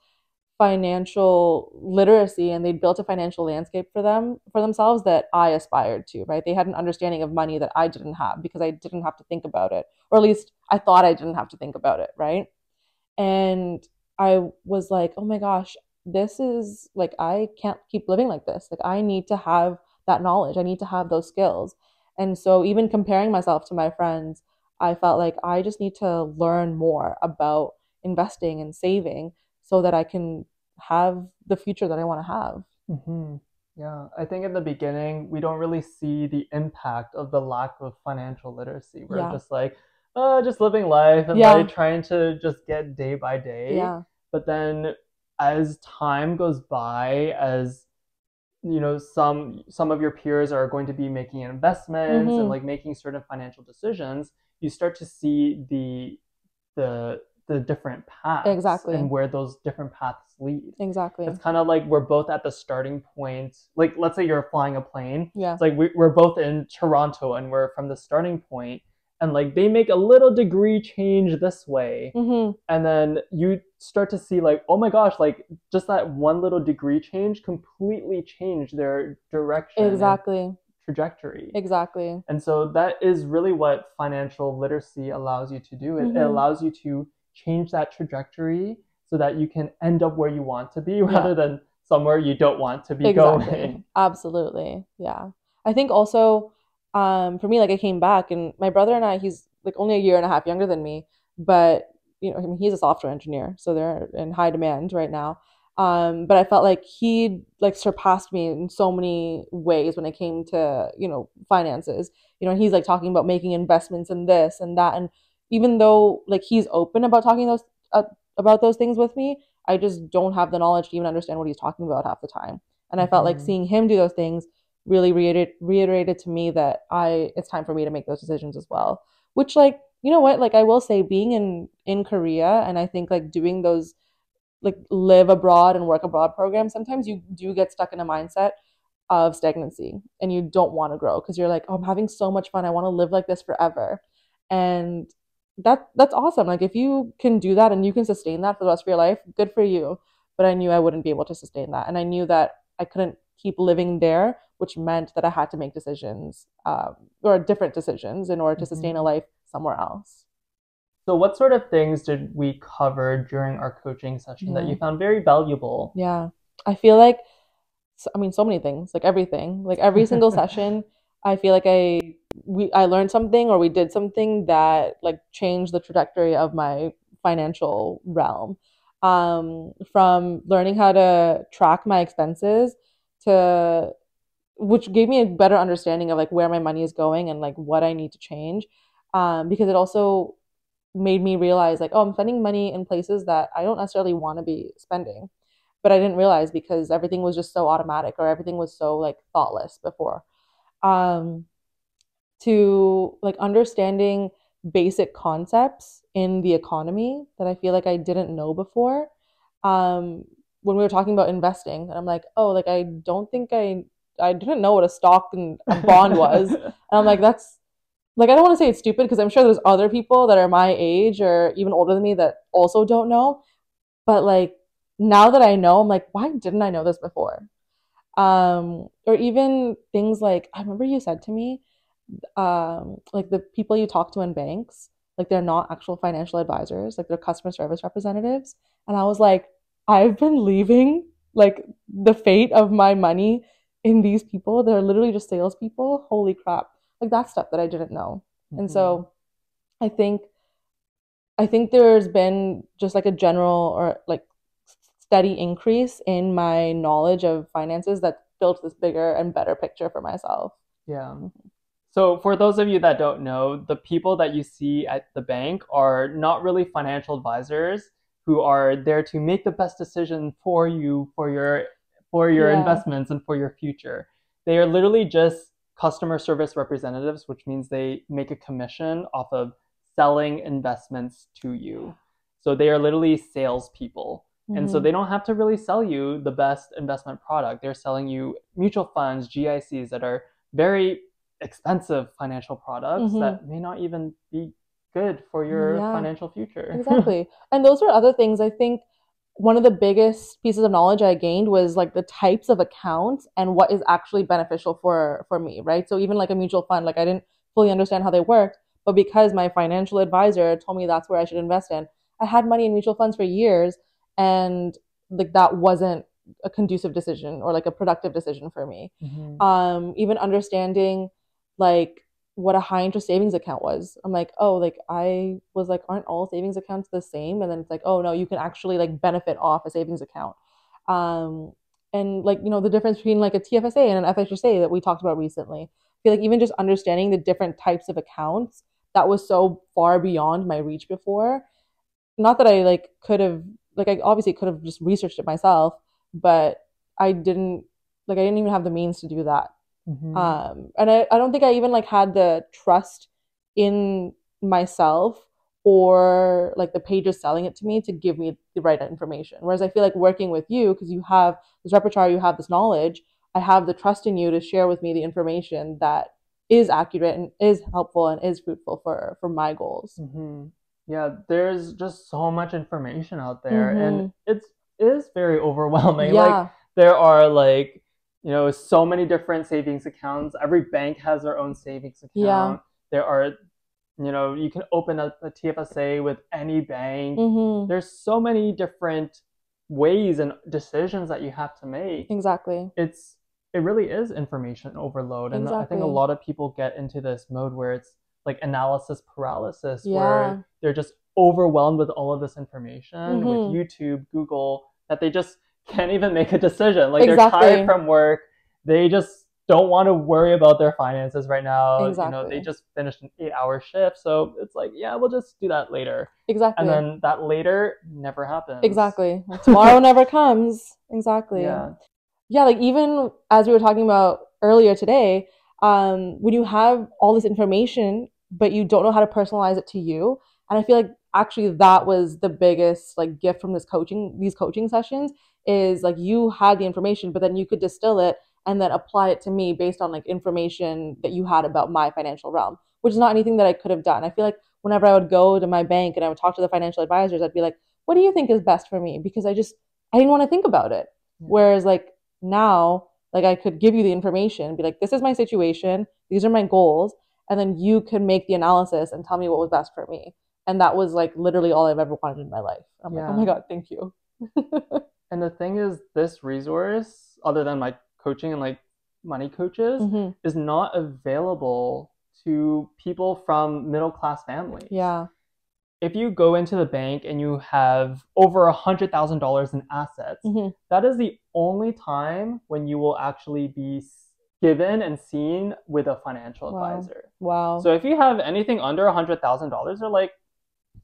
A: financial literacy and they'd built a financial landscape for them for themselves that I aspired to, right? They had an understanding of money that I didn't have because I didn't have to think about it, or at least I thought I didn't have to think about it, right? And I was like, oh my gosh, this is like I can't keep living like this. Like I need to have that knowledge. I need to have those skills. And so even comparing myself to my friends, I felt like I just need to learn more about investing and saving so that I can have the future that I want to have.
B: hmm Yeah, I think in the beginning we don't really see the impact of the lack of financial literacy. We're
A: Yeah.
B: just like, uh, just living life and
A: Yeah.
B: like trying to just get day by day.
A: Yeah.
B: But then as time goes by, as you know, some some of your peers are going to be making investments
A: Mhm.
B: and like making certain financial decisions, you start to see the the the different paths
A: Exactly.
B: and where those different paths lead.
A: Exactly.
B: It's kind of like we're both at the starting point. Like, let's say you're flying a plane.
A: Yeah.
B: It's like we, we're both in Toronto and we're from the starting point, and like they make a little degree change this way,
A: hmm
B: and then you start to see like, oh my gosh, like just that one little degree change completely changed their direction,
A: Exactly.
B: trajectory.
A: Exactly.
B: And so that is really what financial literacy allows you to do. It, it
A: Mhm.
B: allows you to change that trajectory so that you can end up where you want to be rather than somewhere you don't want to be
A: exactly.
B: going. [laughs]
A: Absolutely. Yeah. I think also um, for me, like I came back and my brother and I, he's like only a year and a half younger than me, but you know, I mean, he's a software engineer, so they're in high demand right now. Um, but I felt like he like surpassed me in so many ways when it came to you know finances. You know, he's like talking about making investments in this and that, and even though like he's open about talking those uh, about those things with me, I just don't have the knowledge to even understand what he's talking about half the time. And I felt like
B: Mhm.
A: seeing him do those things really reiterated reiterated to me that I it's time for me to make those decisions as well. Which like you know what like I will say being in in Korea and I think like doing those like live abroad and work abroad programs sometimes you do get stuck in a mindset of stagnancy and you don't want to grow because you're like oh I'm having so much fun I want to live like this forever and that that's awesome like if you can do that and you can sustain that for the rest of your life good for you but I knew I wouldn't be able to sustain that and I knew that I couldn't keep living there which meant that I had to make decisions um, or different decisions in order to sustain a
B: Mhm.
A: life somewhere else
B: So, what sort of things did we cover during our coaching session that you found very valuable?
A: Yeah. I feel like, I mean, so many things, like everything, like every single [laughs] session, I feel like I we I learned something or we did something that like changed the trajectory of my financial realm. Um, from learning how to track my expenses to which gave me a better understanding of like where my money is going and like what I need to change. Um, because it also made me realize like, oh, I'm spending money in places that I don't necessarily want to be spending. But I didn't realize because everything was just so automatic or everything was so like thoughtless before. Um, to like understanding basic concepts in the economy that I feel like I didn't know before. Um, when we were talking about investing, and I'm like, oh, like I don't think I I didn't know what a stock and a bond was. [laughs] And I'm like, that's like I don't want to say it's stupid because I'm sure there's other people that are my age or even older than me that also don't know. But like now that I know, I'm like, why didn't I know this before? Um, or even things like I remember you said to me, um, like the people you talk to in banks, like they're not actual financial advisors, like they're customer service representatives. And I was like, I've been leaving like the fate of my money in these people. They're literally just salespeople. Holy crap. Like that's stuff that I didn't know. And
B: Mhm.
A: so I think I think there's been just like a general or like steady increase in my knowledge of finances that built this bigger and better picture for myself.
B: Yeah. So, for those of you that don't know, the people that you see at the bank are not really financial advisors who are there to make the best decision for you for your for your
A: Yeah.
B: investments and for your future. They are literally just customer service representatives, which means they make a commission off of selling investments to you. So they are literally salespeople. And so
A: Mhm.
B: they don't have to really sell you the best investment product. They're selling you mutual funds, GICs that are very expensive financial products
A: Mhm.
B: that may not even be good for your
A: Yeah.
B: financial future. [laughs]
A: Exactly. and those are other things I think one of the biggest pieces of knowledge I gained was like the types of accounts and what is actually beneficial for for me, right? So even like a mutual fund, like I didn't fully understand how they worked, but because my financial advisor told me that's where I should invest in, I had money in mutual funds for years and like that wasn't a conducive decision or like a productive decision for me
B: Mhm.
A: um even understanding like what a high interest savings account was. I'm like oh like i was like aren't all savings accounts the same? And then it's like oh no you can actually like benefit off a savings account. Um and like you know the difference between like a tfsa and an fhsa that we talked about recently. I feel like even just understanding the different types of accounts that was so far beyond my reach before. Not that i like could have like i obviously could have just researched it myself but i didn't like i didn't even have the means to do that
B: Mhm.
A: um and I, I don't think i even like had the trust in myself or like the pages selling it to me to give me the right information whereas i feel like working with you because you have this repertoire you have this knowledge i have the trust in you to share with me the information that is accurate and is helpful and is fruitful for for my goals
B: hmm Yeah, there's just so much information out there,
A: Mhm.
B: and it's it is very overwhelming.
A: yeah
B: Like there are like you know so many different savings accounts. Every bank has their own savings account.
A: Yeah.
B: There are you know you can open up a TFSA with any bank.
A: mm-hmm.
B: There's so many different ways and decisions that you have to make.
A: exactly
B: It's it really is information overload, and I think a lot of people get into this mode where it's like analysis paralysis,
A: Yeah.
B: where they're just overwhelmed with all of this information
A: Mhm.
B: with YouTube, Google, that they just can't even make a decision. Like
A: Exactly.
B: they're tired from work. They just don't want to worry about their finances right now. Exactly. You know, they just finished an eight hour shift. So it's like, yeah, we'll just do that later.
A: Exactly.
B: And then that later never happens.
A: exactly. Tomorrow [laughs] never comes. Exactly.
B: Yeah.
A: yeah like even as we were talking about earlier today um when you have all this information but you don't know how to personalize it to you and i feel like actually that was the biggest like gift from this coaching these coaching sessions is like you had the information but then you could distill it and then apply it to me based on like information that you had about my financial realm which is not anything that i could have done. I feel like whenever i would go to my bank and i would talk to the financial advisors i'd be like what do you think is best for me? Because i just i didn't want to think about it.
B: Yeah.
A: whereas like now like i could give you the information be like this is my situation. These are my goals. And then you can make the analysis and tell me what was best for me. And that was like literally all i've ever wanted in my life. I'm like oh my god thank you [laughs]
B: And the thing is, this resource, other than my coaching and like money coaches,
A: Mhm.
B: is not available to people from middle class families.
A: yeah
B: If you go into the bank and you have over a hundred thousand dollars in assets,
A: Mhm.
B: that is the only time when you will actually be given and seen with a financial
A: Wow.
B: advisor.
A: wow
B: So if you have anything under a hundred thousand dollars, they're like,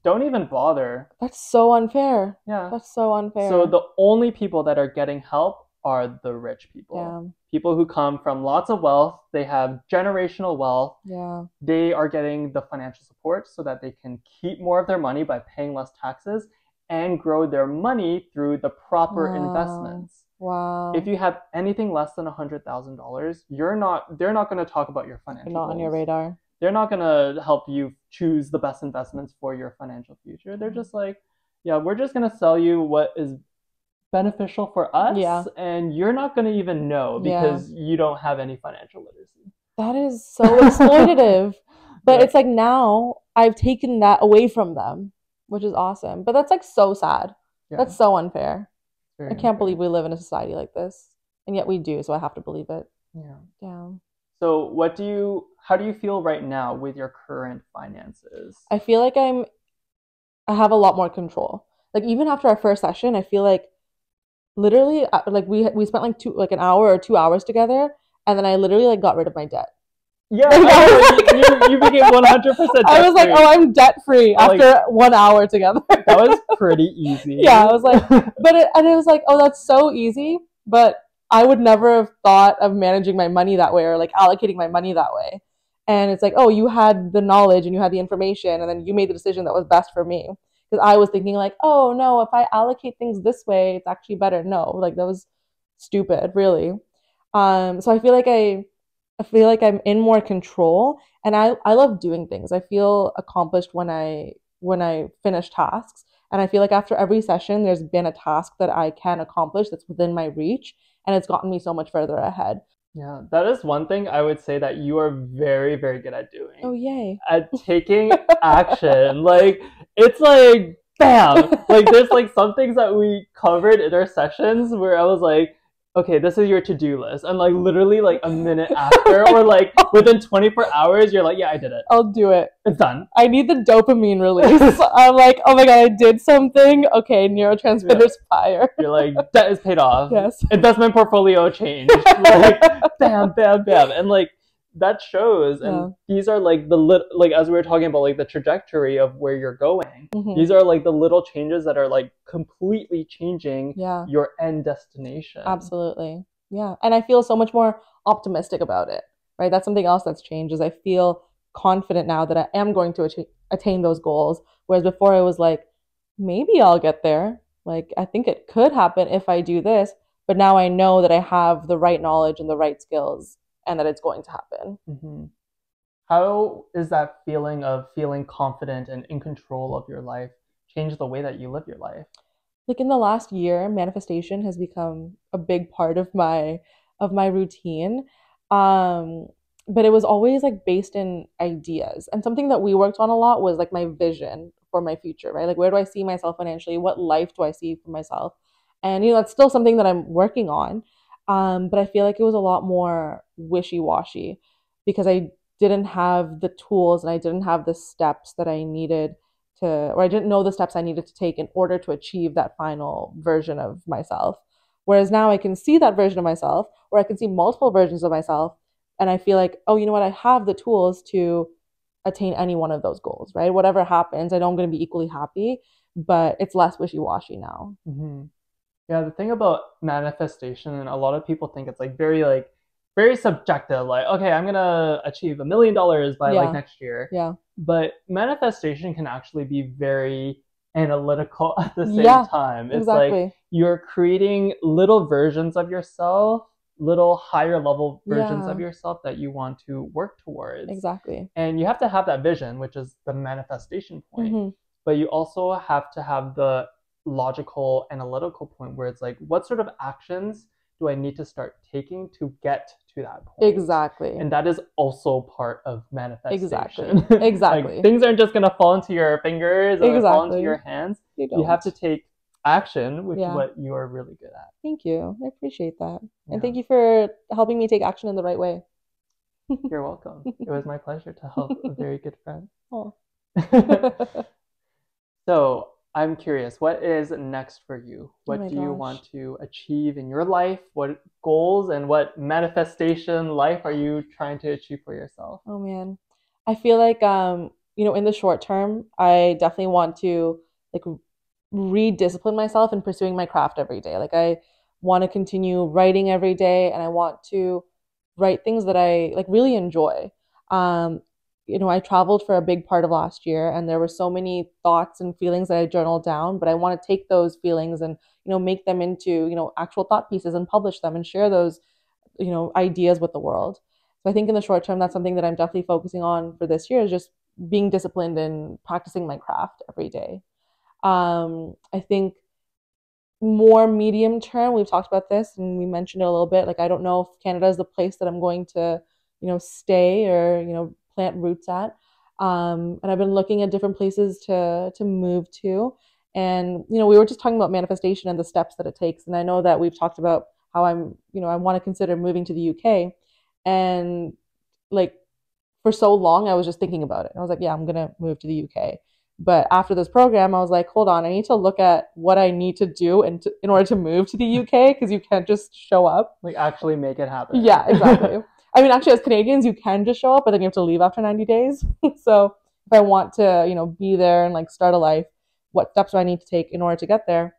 B: don't even bother.
A: that's so unfair
B: Yeah.
A: that's so unfair
B: So the only people that are getting help are the rich people.
A: yeah
B: People who come from lots of wealth, they have generational wealth,
A: yeah
B: they are getting the financial support so that they can keep more of their money by paying less taxes and grow their money through the proper
A: Wow.
B: investments.
A: wow
B: If you have anything less than $100,000, you're not they're not going to talk about your financial
A: not on your radar
B: They're not going to help you choose the best investments for your financial future. They're mm-hmm. just like, yeah, we're just going to sell you what is beneficial for us
A: Yeah.
B: and you're not going to even know
A: Yeah.
B: because you don't have any financial literacy.
A: that is so exploitative [laughs] but
B: Yeah.
A: it's like now i've taken that away from them which is awesome but that's like so sad
B: Yeah,
A: that's so unfair
B: very
A: I can't
B: unfair.
A: believe we live in a society like this. And yet we do, so I have to believe it.
B: Yeah.
A: Yeah.
B: So, what do you how do you feel right now with your current finances?
A: I feel like I'm I have a lot more control. Like even after our first session, I feel like literally uh, like we we spent like two like an hour or 2 hours together and then I literally like got rid of my debt.
B: yeah,
A: I
B: you, you, you became [laughs] 100%
A: I was like,
B: debt-free.
A: "Oh, I'm debt free
B: Like-
A: after 1 hour together."
B: that was [laughs] pretty easy.
A: Yeah, I was like- but it, and it was like, "Oh, that's so easy." But I would never have thought of managing my money that way or like allocating my money that way. And it's like, oh, you had the knowledge and you had the information, and then you made the decision that was best for me. Because I was thinking like, oh no, if I allocate things this way, it's actually better. No, like that was stupid, really. Um, so I feel like I, I feel like I'm in more control, and I I love doing things. I feel accomplished when I when I finish tasks, and I feel like after every session, there's been a task that I can accomplish that's within my reach, and it's gotten me so much further ahead.
B: Yeah, that is one thing I would say that you are very, very good at doing.
A: Oh yay!
B: At [laughs] taking action. like it's like bam. like there's like some things that we covered in our sessions where I was like, okay, this is your to-do list. And like literally like a minute after [laughs] or like within 24 hours, you're like, yeah, I did it.
A: I'll do it.
B: It's done.
A: I need the dopamine release. [laughs] I'm like, oh my god, I did something. Okay, neurotransmitters fire.
B: You're like, debt is paid off.
A: Yes.
B: Investment portfolio changed. like bam, bam, bam. And like that shows and these are like the little like as we were talking about like the trajectory of where you're going.
A: Mhm.
B: These are like the little changes that are like completely changing
A: Yeah,
B: your end destination.
A: absolutely. Yeah, and I feel so much more optimistic about it. Right, that's something else that's changed. Is I feel confident now that I am going to attain those goals. Whereas before, I was like, maybe I'll get there. Like I think it could happen if I do this. But now I know that I have the right knowledge and the right skills, and that it's going to happen.
B: hmm How is that feeling of feeling confident and in control of your life change the way that you live your life?
A: like in the last year manifestation has become a big part of my of my routine. Um but it was always like based in ideas. And something that we worked on a lot was like my vision for my future right? Like where do i see myself financially? What life do i see for myself and you know it's still something that i'm working on um but i feel like it was a lot more wishy-washy because i didn't have the tools and i didn't have the steps that i needed to or I didn't know the steps I needed to take in order to achieve that final version of myself. Whereas now I can see that version of myself, or I can see multiple versions of myself, and I feel like, oh, you know what? I have the tools to attain any one of those goals, right? Whatever happens, I know I'm going to be equally happy, but it's less wishy washy now.
B: Mm-hmm. Yeah, the thing about manifestation, and a lot of people think it's like very like very subjective. Like, okay, I'm gonna achieve a million dollars by
A: Yeah.
B: like next year.
A: Yeah.
B: But manifestation can actually be very analytical [laughs] at the same
A: Yeah,
B: time. It's like you're creating little versions of yourself, little higher level versions
A: Yeah.
B: of yourself that you want to work towards.
A: Exactly.
B: And you have to have that vision, which is the manifestation point.
A: Mhm.
B: But you also have to have the logical, analytical point where it's like, what sort of actions do I need to start taking to get to that point?
A: Exactly.
B: And that is also part of manifestation.
A: Exactly. [laughs] Exactly.
B: like, things aren't just gonna fall into your fingers or fall into your hands.
A: you,
B: You have to take action, which
A: Yeah.
B: is what you are really good at.
A: Thank you. I appreciate that.
B: Yeah.
A: And thank you for helping me take action in the right way. [laughs]
B: You're welcome. it was my pleasure to help a very good friend.
A: Oh. [laughs]
B: so I'm curious, what is next for you? What
A: Oh
B: do you want to achieve in your life? What goals and what manifestation life are you trying to achieve for yourself?
A: Oh man. I feel like um, you know, in the short term, I definitely want to like rediscipline myself in pursuing my craft every day. Like I want to continue writing every day and I want to write things that I like really enjoy. Um, you know, I traveled for a big part of last year and there were so many thoughts and feelings that I journaled down, but I want to take those feelings and, you know, make them into, you know, actual thought pieces and publish them and share those, you know, ideas with the world. So I think in the short term, that's something that I'm definitely focusing on for this year is just being disciplined and practicing my craft every day. Um, I think more medium term, we've talked about this and we mentioned it a little bit. Like, I don't know if Canada is the place that I'm going to, you know, stay or, you know, plant roots at. Um, and I've been looking at different places to to move to. And, you know, we were just talking about manifestation and the steps that it takes. And I know that we've talked about how I'm, you know, I want to consider moving to the UK. And like for so long, I was just thinking about it. I was like, yeah, I'm gonna move to the UK. But after this program, I was like, hold on, I need to look at what I need to do in, in order to move to the UK because you can't just show up.
B: Like actually make it happen.
A: Yeah, exactly. [laughs] I mean, actually, as Canadians, you can just show up, but then you have to leave after 90 days. [laughs] so if I want to, you know, be there and like start a life, what steps do I need to take in order to get there?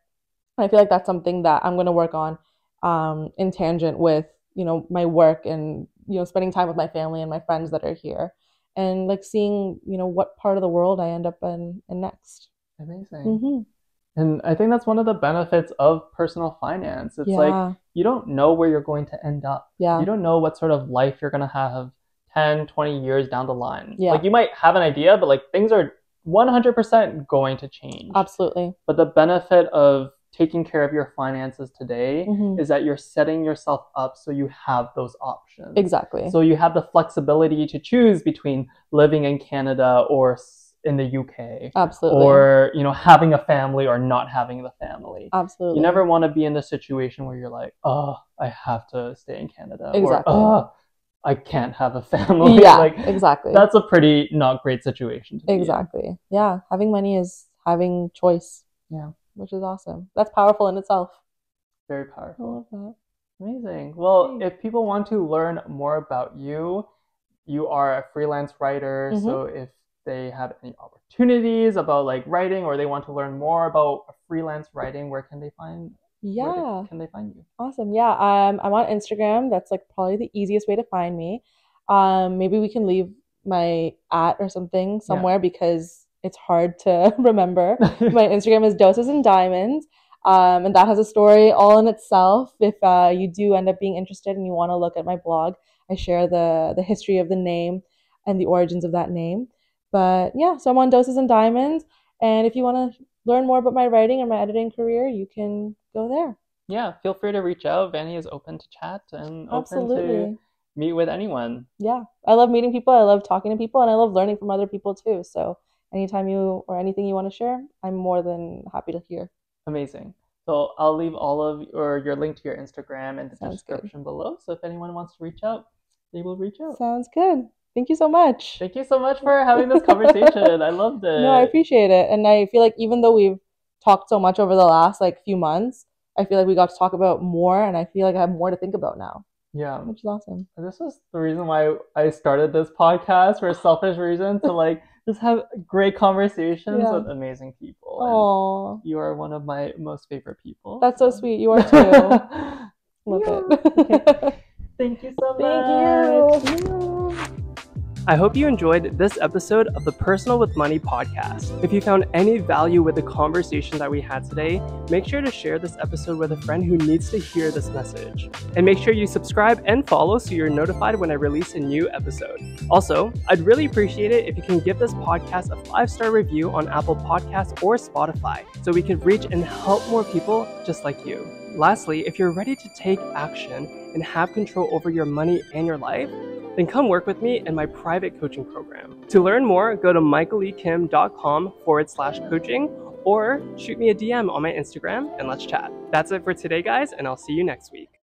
A: And I feel like that's something that I'm going to work on um, in tangent with, you know, my work and, you know, spending time with my family and my friends that are here and like seeing, you know, what part of the world I end up in, in next.
B: Amazing.
A: hmm
B: And I think that's one of the benefits of personal finance. It's
A: yeah.
B: like you don't know where you're going to end up.
A: yeah.
B: You don't know what sort of life you're going to have 10, 20 years down the line.
A: Yeah.
B: Like you might have an idea, but like things are 100% going to change.
A: Absolutely.
B: But the benefit of taking care of your finances today
A: hmm
B: is that you're setting yourself up so you have those options.
A: Exactly.
B: So you have the flexibility to choose between living in Canada or in the UK
A: Absolutely.
B: or you know having a family or not having the family.
A: Absolutely.
B: You never want to be in the situation where you're like, "Oh, I have to stay in Canada."
A: Exactly.
B: Or, "Oh, I can't have a [laughs] family."
A: yeah,
B: like
A: exactly.
B: that's a pretty not great situation to be.
A: Exactly. Yeah. Having money is having choice.
B: Yeah.
A: Which is awesome. That's powerful in itself.
B: Very powerful.
A: I love that.
B: Amazing. Well,
A: Thanks.
B: if people want to learn more about you, you are a freelance writer.
A: Mhm.
B: So if they have any opportunities about like writing or they want to learn more about freelance writing, where can they find
A: Yeah.
B: can they find you?
A: Awesome. Yeah. Um, I'm on Instagram. That's like probably the easiest way to find me. Um, maybe we can leave my at or something somewhere because it's hard to [laughs] remember. [laughs] my Instagram is dosas and diamonds. Um, and that has a story all in itself. If uh, you do end up being interested and you want to look at my blog, I share the the history of the name and the origins of that name. But yeah, so I'm on dosas and diamonds. And if you want to learn more about my writing or my editing career, you can go there.
B: yeah, feel free to reach out. Vaani is open to chat and open to meet with anyone.
A: Yeah. I love meeting people. I love talking to people and I love learning from other people too. So anytime you or anything you want to share, I'm more than happy to hear.
B: Amazing. So I'll leave all of or your link to your Instagram in the
A: Sounds good.
B: description below. So if anyone wants to reach out, they will reach out.
A: Sounds good. Thank you so much.
B: Thank you so much for having this conversation. I loved it. [laughs]
A: No, I appreciate it. And I feel like even though we've talked so much over the last like few months, I feel like we got to talk about more, and I feel like I have more to think about now,
B: Yeah.
A: which is awesome.
B: This was the reason why I started this podcast for a selfish reason to like [laughs] just have great conversations
A: Yeah.
B: with amazing people.
A: Oh,
B: you are one of my most favorite people.
A: that's so sweet. You are [laughs] too. Love
B: Yeah.
A: it.
B: Thank you so much.
A: Thank you.
C: I hope you enjoyed this episode of the Personal with Money podcast. If you found any value with the conversation that we had today, make sure to share this episode with a friend who needs to hear this message. And make sure you subscribe and follow so you're notified when I release a new episode. Also, I'd really appreciate it if you can give this podcast a five star review on Apple Podcasts or Spotify so we can reach and help more people just like you. Lastly, if you're ready to take action and have control over your money and your life, then come work with me in my private coaching program. To learn more, go to michaeleekim.com forward slash coaching or shoot me a DM on my Instagram and let's chat. That's it for today, guys, and I'll see you next week.